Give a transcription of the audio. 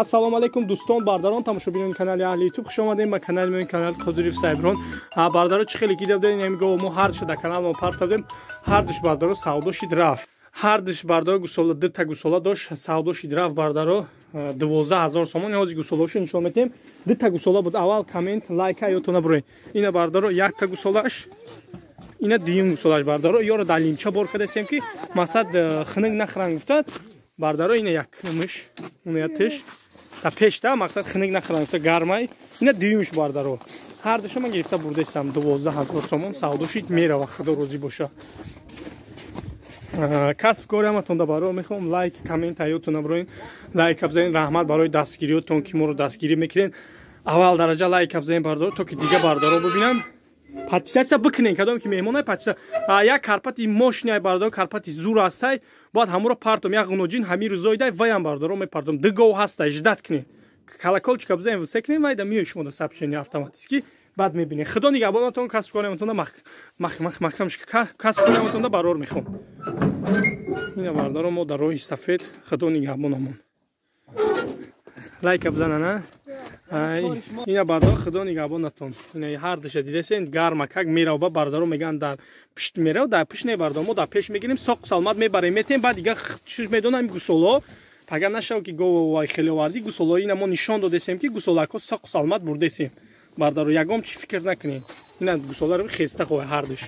ассалому алайкум дӯстон бардарон тамошобинони канали аҳли ютуб. Хуш омадем ба канали мои канали қодирев сайбирон бардаро чӣ хеле ами гово мо ҳар шуда канал мо партавдем ҳар душ бардаро савдо шид рафт. Ҳар душ бардаро гусола дта гусола дошт савдо шид рафт бардаро дувоздаҳ ҳазор сомон ҳози гусолаошо нишон метем дта гусола буд. Аввал коммент лайка ётона бурен ина бардаро якта гусолааш ина дуюм гусолааш бардаро. Ёро дар лимча бор кардастем ки масад хинг нахӯранд гуфтад бардаро ина якмиш унаятиш та пешта мақсад хинг нахӯранд гармай. Ина дуюмш бардаро ҳар душа ман гирифта бурдаистам дувоздаҳ ҳазор сомон савдошид мерава худо розӣ боша. Касб кори ҳаматонда баро. Мехоҳам лайк коммент ҳаётона броин лайк абзанед раҳмат барои дастгириётон ки моро дастгирӣ мекунед. Аввал дараҷа лайк абзанед бардор то ки дига бардаро бубинам подписатсия бикунен кадом ки меҳмонай подписатсия як карпати мошинай бардор карпати зур ҳастай бояд ҳамуро партом як ғуноҷин ҳамиру зоидай ваям бардоро мепартом дигов ҳастай ждат кунен колоколчика бизанем висе кунем вайда миёй шумо да сабшени автоматиски баъд мебинем худо нигаҳбонатон касб корематонда маҳкам касб корематонда барор мехом. Ина бардоро мо дар роҳи сафед. Худо нигаҳбонамон лайка бизанана ина бардор худо нигаҳбонатон ҳар душа дидасен гарма как мерава бардаро меган дар пишт мерав дар пишт мебардор мо дар пеш мегирем соқ салмат мебарем. Метем баъд дига чиш медонам гусоло. Агар нашав ки гововай хеле оварди гусоло ина мо нишон додесем ки гусолако соқ салмат бурдесем. Бардаро ягом чӣ фикр накунем? Ина гусоларо хеста хоҳе ҳар душ